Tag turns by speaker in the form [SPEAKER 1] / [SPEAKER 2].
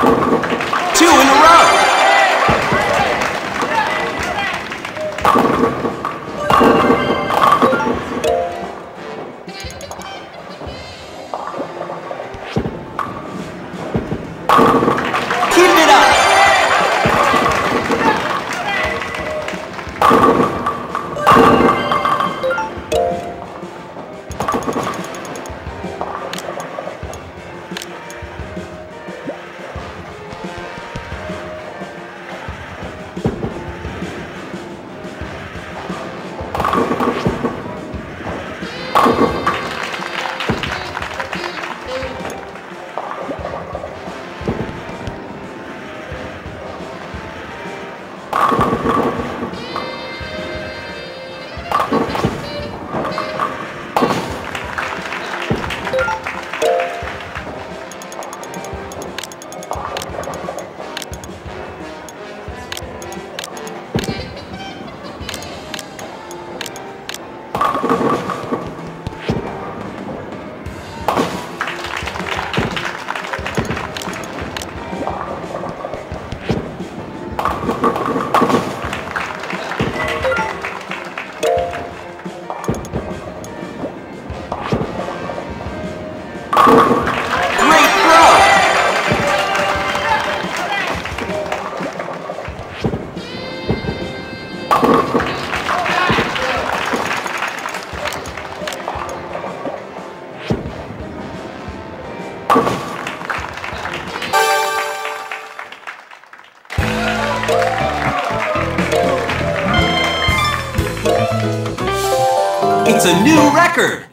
[SPEAKER 1] Two in a row. Holds a new record.